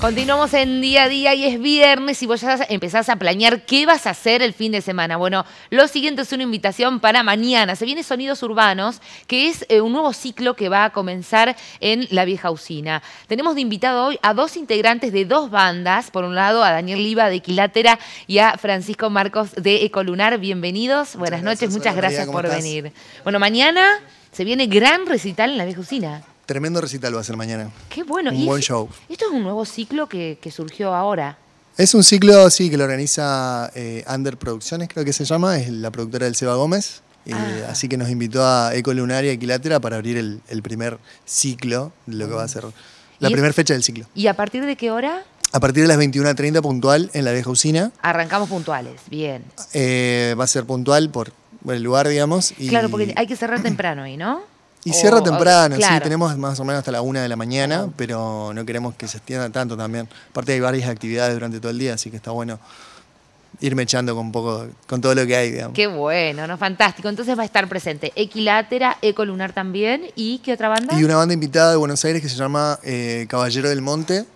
Continuamos en día a día y es viernes y vos ya empezás a planear qué vas a hacer el fin de semana. Bueno, lo siguiente es una invitación para mañana. Se viene Sonidos Urbanos, que es eh, un nuevo ciclo que va a comenzar en la vieja usina. Tenemos de invitado hoy a dos integrantes de dos bandas. Por un lado, a Daniel Liva de Equilátera y a Francisco Marcos de Ecolunar. Bienvenidos. Buenas noches, muchas gracias por venir. Bueno, mañana se viene gran recital en la vieja usina. Tremendo recital va a ser mañana. Qué bueno. Un buen show. Esto es un nuevo ciclo que, surgió ahora. Es un ciclo, sí, que lo organiza eh, Under Producciones, creo que se llama, es la productora del Seba Gómez. Ah. Así que nos invitó a Eco Lunaria Equilátera para abrir el, primer ciclo de lo que va a ser la primera fecha del ciclo. ¿Y a partir de qué hora? A partir de las 21.30 puntual en la vieja usina. Arrancamos puntuales, bien. Eh, va a ser puntual por, el lugar, digamos. Claro, porque hay que cerrar temprano ahí, ¿no? Y cierra temprano, sí, tenemos más o menos hasta la una de la mañana, pero no queremos que se extienda tanto también. Aparte hay varias actividades durante todo el día, así que está bueno irme echando con un poco, con todo lo que hay, digamos. Qué bueno, ¿no? Fantástico. Entonces va a estar presente Equilátera, Ecolunar también, ¿y qué otra banda? Y una banda invitada de Buenos Aires que se llama eh, Caballero del Monte,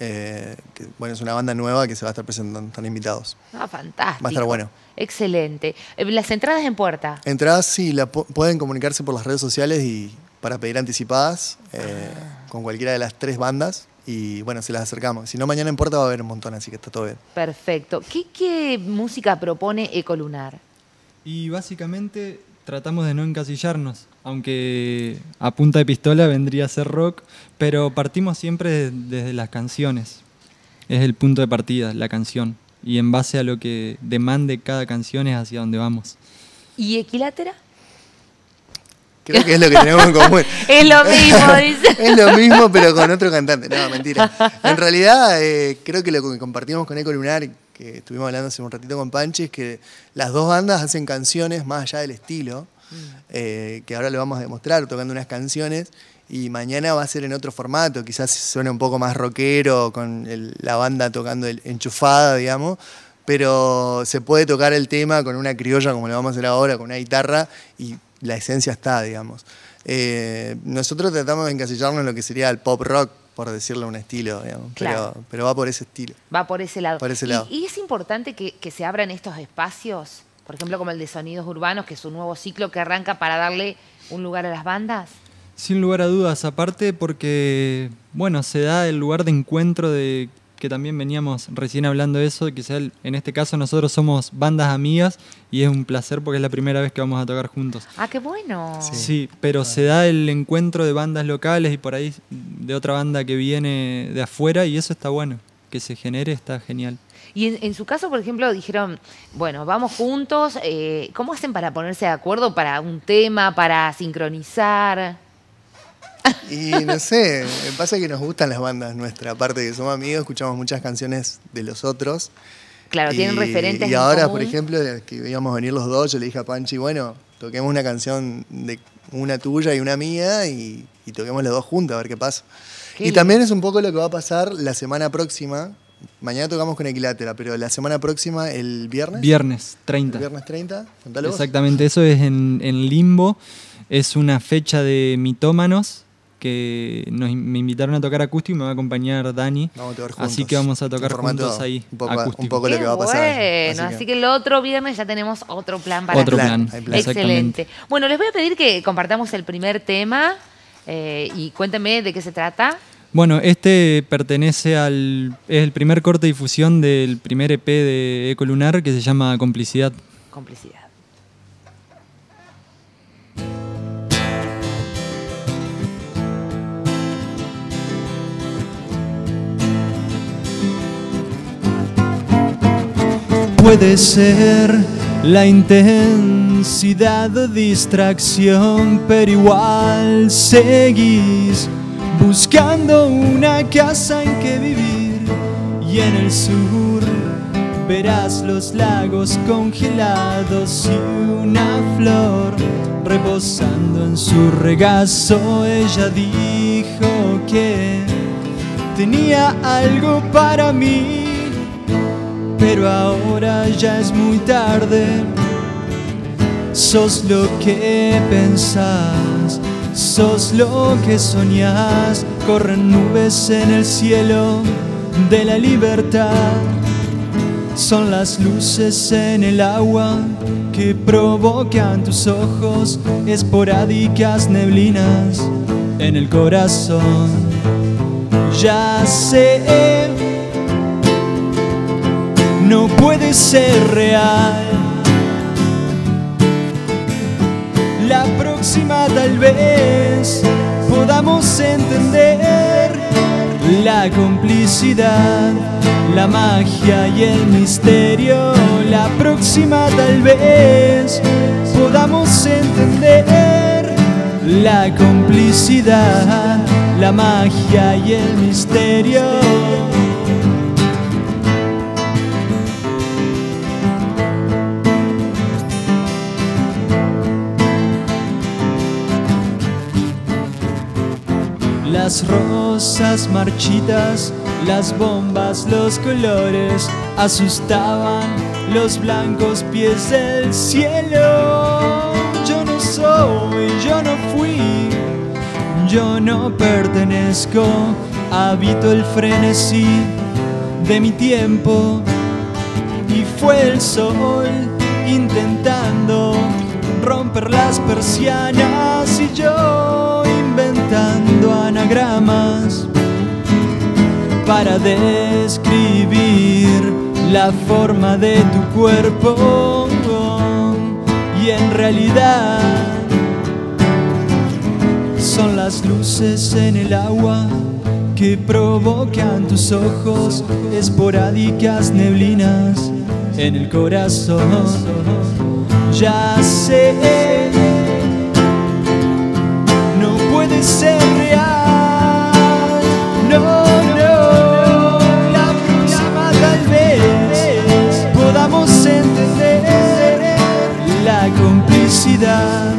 eh, que, bueno, es una banda nueva que se va a estar presentando, están invitados. Ah, fantástico. Va a estar bueno. Excelente. Eh, ¿Las entradas en puerta? Entradas sí, la pueden comunicarse por las redes sociales y para pedir anticipadas eh, ah. con cualquiera de las tres bandas y bueno, se las acercamos. Si no, mañana en puerta va a haber un montón, así que está todo bien. Perfecto. ¿Qué, qué música propone Ecolunar? Y básicamente tratamos de no encasillarnos, aunque a punta de pistola vendría a ser rock, pero partimos siempre desde las canciones. Es el punto de partida, la canción. Y en base a lo que demande cada canción es hacia donde vamos. ¿Y Equilátera? Creo que es lo que tenemos en común. es lo mismo, dice. es lo mismo, pero con otro cantante. No, mentira. En realidad, eh, creo que lo que compartimos con Eco Lunar que estuvimos hablando hace un ratito con Panchi, es que las dos bandas hacen canciones más allá del estilo, mm. eh, que ahora le vamos a demostrar tocando unas canciones, y mañana va a ser en otro formato, quizás suene un poco más rockero, con la banda tocando enchufada, digamos, pero se puede tocar el tema con una criolla como lo vamos a hacer ahora, con una guitarra, y la esencia está, digamos. Eh, nosotros tratamos de encasillarnos en lo que sería el pop rock, por decirlo un estilo, digamos. Pero, pero, va por ese estilo. Va por ese lado. Por ese lado. ¿Y, es importante que, se abran estos espacios? Por ejemplo, como el de Sonidos Urbanos, que es un nuevo ciclo que arranca para darle un lugar a las bandas. Sin lugar a dudas, aparte porque, bueno, se da el lugar de encuentro de que también veníamos recién hablando de eso, que sea en este caso nosotros somos bandas amigas y es un placer porque es la primera vez que vamos a tocar juntos. Ah, qué bueno. Sí, pero se da el encuentro de bandas locales y por ahí de otra banda que viene de afuera y eso está bueno, que se genere está genial. Y en, su caso, por ejemplo, dijeron, bueno, vamos juntos, eh, ¿cómo hacen para ponerse de acuerdo para un tema, para sincronizar? Y no sé, pasa que nos gustan las bandas nuestra, aparte de que somos amigos, escuchamos muchas canciones de los otros. Claro, tienen referentes. Y ahora, por ejemplo, que íbamos a venir los dos, yo le dije a Panchi, bueno, toquemos una canción de una tuya y una mía y, toquemos las dos juntas a ver qué pasa. y también es un poco lo que va a pasar la semana próxima. Mañana tocamos con Equilátera, pero la semana próxima, el viernes. Viernes 30. viernes 30, Exactamente, eso es en, en Limbo. Es una fecha de mitómanos que me invitaron a tocar acústico y me va a acompañar Dani. Vamos a tocar juntos. Así que vamos a tocar juntos ahí. Un poco, un poco lo que va a pasar. Bueno, así, que... el otro viernes ya tenemos otro plan para Otro plan, Excelente. Bueno, les voy a pedir que compartamos el primer tema eh, y cuéntenme de qué se trata. Bueno, este pertenece al. es el primer corte de difusión del primer EP de Eco Lunar que se llama Complicidad. Complicidad. Puede ser la intensidad o distracción, pero igual seguís buscando una casa en que vivir y en el sur verás los lagos congelados y una flor reposando en su regazo. Ella dijo que tenía algo para mí pero ahora ya es muy tarde. Sos lo que pensás, sos lo que soñás. Corren nubes en el cielo, de la libertad. Son las luces en el agua que provocan tus ojos, esporádicas neblinas en el corazón. Ya sé, no puede ser real. La próxima tal vez podamos entender la complicidad, la magia y el misterio. La próxima tal vez podamos entender la complicidad, la magia y el misterio. Las rosas marchitas, las bombas, los colores asustaban los blancos pies del cielo. Yo no soy, yo no fui, yo no pertenezco, habito el frenesí de mi tiempo y fue el sol intentando romper las persianas y yo inventando para describir la forma de tu cuerpo. Y en realidad son las luces en el agua que provocan tus ojos esporádicas neblinas en el corazón. Ya sé puede ser real no no la próxima tal vez podamos entender la complicidad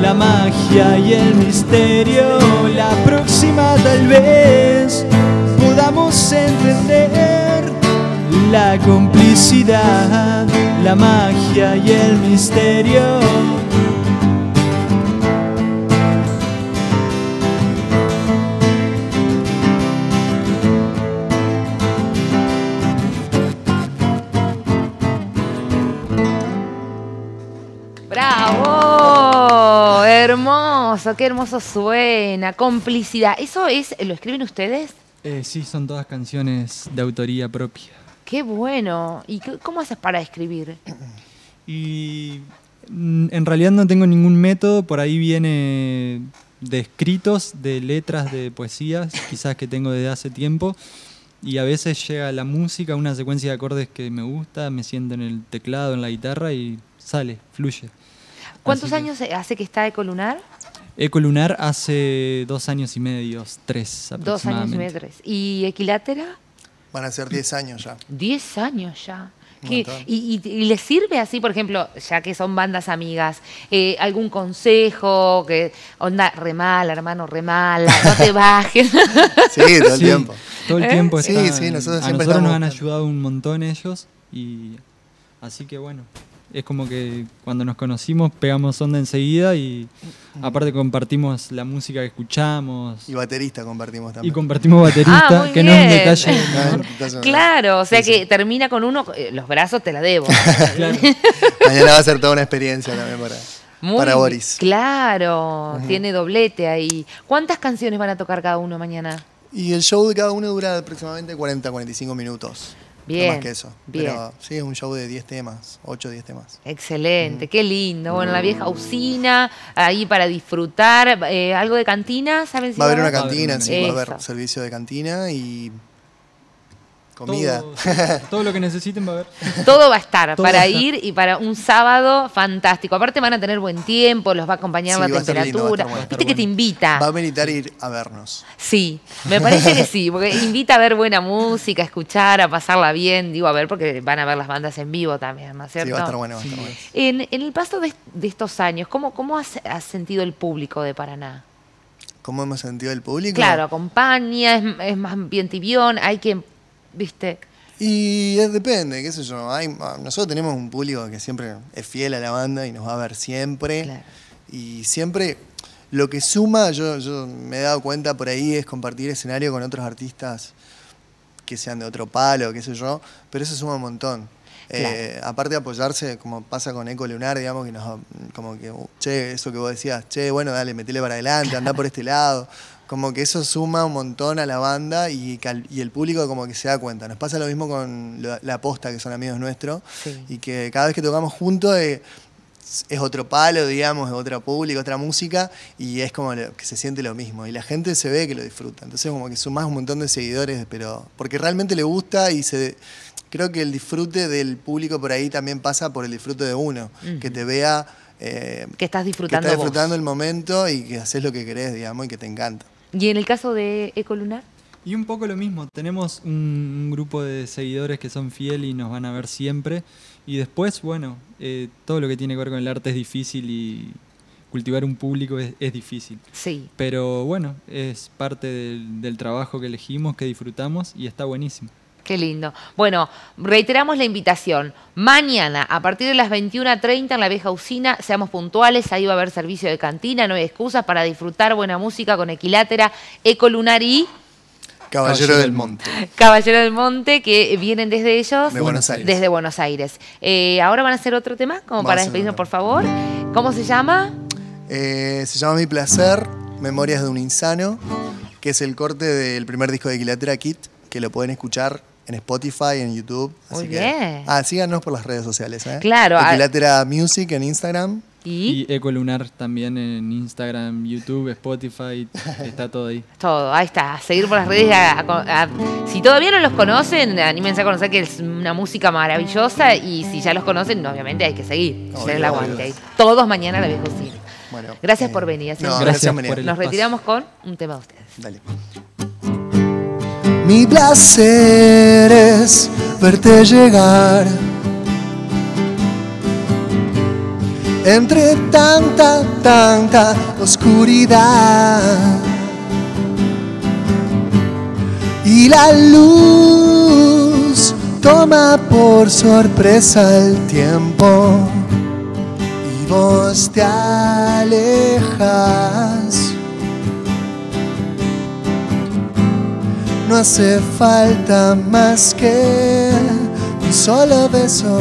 la magia y el misterio la próxima tal vez podamos entender la complicidad, la magia y el misterio. Hermoso, qué hermoso suena. Complicidad. ¿Eso es, lo escriben ustedes? Eh, sí, son todas canciones de autoría propia. Qué bueno. ¿Y qué- cómo haces para escribir? Y mm, en realidad no tengo ningún método, por ahí viene de escritos, de letras, de poesías, quizás que tengo desde hace tiempo. Y a veces llega la música, una secuencia de acordes que me gusta, me siento en el teclado, en la guitarra y sale, fluye. ¿Cuántos que- años hace que está Ecolunar? Eco Lunar hace dos años y medio, tres Dos años y aproximadamente. medio, tres. ¿Y Equilátera? Van a ser 10 años ya. Diez años ya. Un ¿Qué- montón. y, y- y les sirve así, por ejemplo, ya que son bandas amigas, eh, algún consejo? que Onda, remala, hermano, remala, no te bajes. Sí, todo el Sí, tiempo. Todo el ¿Eh? tiempo Sí, están- sí, nosotros a siempre nosotros nos han ayudado un montón ellos y así que bueno, es como que cuando nos conocimos pegamos onda enseguida y aparte compartimos la música que escuchamos Y baterista compartimos y también. compartimos baterista, Ah, que no es un detalle claro, o sea Sí, que sí. termina con uno, eh, los brazos te la debo. Claro. Mañana va a ser toda una experiencia también para, Muy para. Boris. Claro, tiene doblete ahí. ¿Cuántas canciones van a tocar cada uno mañana? Y el show de cada uno dura aproximadamente 40-45 minutos. Bien, No más que eso. bien. Pero sí, es un show de 10 temas, 8-10 temas. Excelente, qué lindo. Bueno, la vieja usina, ahí para disfrutar. Eh, ¿Algo de cantina? ¿Saben si Va a haber una Va a haber cantina, una sí, va a cantina. haber servicio de cantina y comida. Todo, todo lo que necesiten va a haber. Todo va a estar Todo para va a estar. ir y para un sábado fantástico. Aparte van a tener buen tiempo, los va a acompañar Sí, la va lindo, va temperatura. bueno. Viste que te invita. Va a meditar ir a vernos. Sí, me parece que sí, porque invita a ver buena música, a escuchar, a pasarla bien, digo, a ver, porque van a ver las bandas en vivo también, ¿no es cierto? Sí, va a estar bueno, va a estar bueno. En, en el paso de, de estos años, ¿cómo, cómo has, has sentido el público de Paraná? ¿Cómo hemos sentido el público? Claro, acompaña, es, es más bien tibión, hay que, viste, Y es- depende, qué sé yo. Hay, ah, nosotros tenemos un público que siempre es fiel a la banda y nos va a ver siempre. Claro. Y siempre lo que suma, yo, yo me he dado cuenta por ahí, es compartir escenario con otros artistas que sean de otro palo, qué sé yo, pero eso suma un montón. Eh, aparte de apoyarse, como pasa con Eco Lunar, digamos, que nos, como que, uh, che, eso que vos decías, che, bueno, dale, metele para adelante, anda por este lado. Como que eso suma un montón a la banda y, y el público como que se da cuenta. Nos pasa lo mismo con la, posta, que son amigos nuestros, y que cada vez que tocamos juntos eh, es otro palo, digamos, es otro público, otra música, y es como que se siente lo mismo. Y la gente se ve que lo disfruta. Entonces como que sumas un montón de seguidores, pero porque realmente le gusta y se creo que el disfrute del público por ahí también pasa por el disfrute de uno, que te vea... Eh, que estás disfrutando. Que estás disfrutando el momento y que haces lo que querés, digamos, y que te encanta. ¿Y en el caso de Ecolunar? Y un poco lo mismo, tenemos un, grupo de seguidores que son fieles y nos van a ver siempre. Y después, bueno, eh, todo lo que tiene que ver con el arte es difícil y cultivar un público es, difícil. Sí. Pero bueno, es parte del trabajo que elegimos, que disfrutamos y está buenísimo. Qué lindo. Bueno, reiteramos la invitación. Mañana, a partir de las 21.30 en la vieja usina, seamos puntuales, ahí va a haber servicio de cantina, no hay excusas para disfrutar buena música con Equilátera, Ecolunar y... Caballero del Monte. Caballero del Monte, que vienen desde ellos. De Buenos Aires. Desde Buenos Aires. Eh, ahora van a hacer otro tema, como para despedirnos, por favor. ¿Cómo se llama? Eh, se llama Mi Placer, Memorias de un Insano, que es el corte del primer disco de Equilátera Kit, que lo pueden escuchar en Spotify, en YouTube. Muy bien. ah, síganos por las redes sociales. ¿eh? Claro. Equilatera Music en Instagram. ¿Y? Eco Lunar también en Instagram, YouTube, Spotify, está todo ahí. Todo, ahí está. seguir por las redes. si todavía no los conocen, anímense a conocer que es una música maravillosa. Y si ya los conocen, obviamente hay que seguir. hacer el aguante. Todos mañana la viejo cine. Bueno, gracias por venir. gracias, por Nos retiramos con un tema de ustedes. Dale. Mi placer es verte llegar. Entre tanta, tanta oscuridad. Y la luz toma por sorpresa el tiempo. Y vos te alejas. No hace falta más que un solo beso,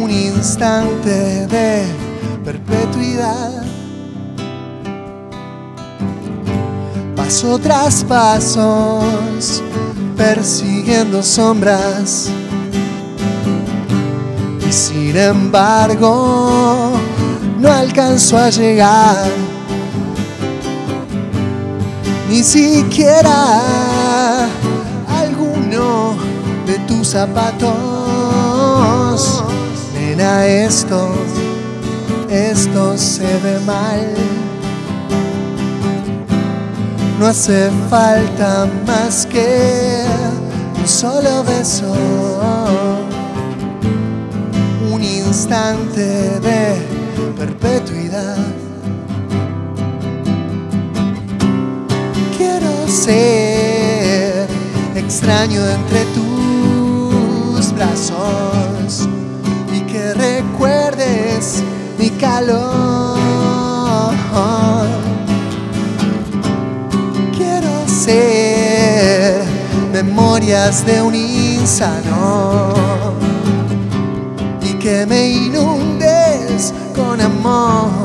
un instante de perpetuidad. Paso tras pasos, persiguiendo sombras. Y sin embargo, no alcanzo a llegar ni siquiera alguno de tus zapatos. Nena, esto, esto se ve mal. No hace falta más que un solo beso, un instante de perpetuidad. Extraño entre tus brazos y que recuerdes mi calor. Quiero ser memorias de un insano y que me inundes con amor.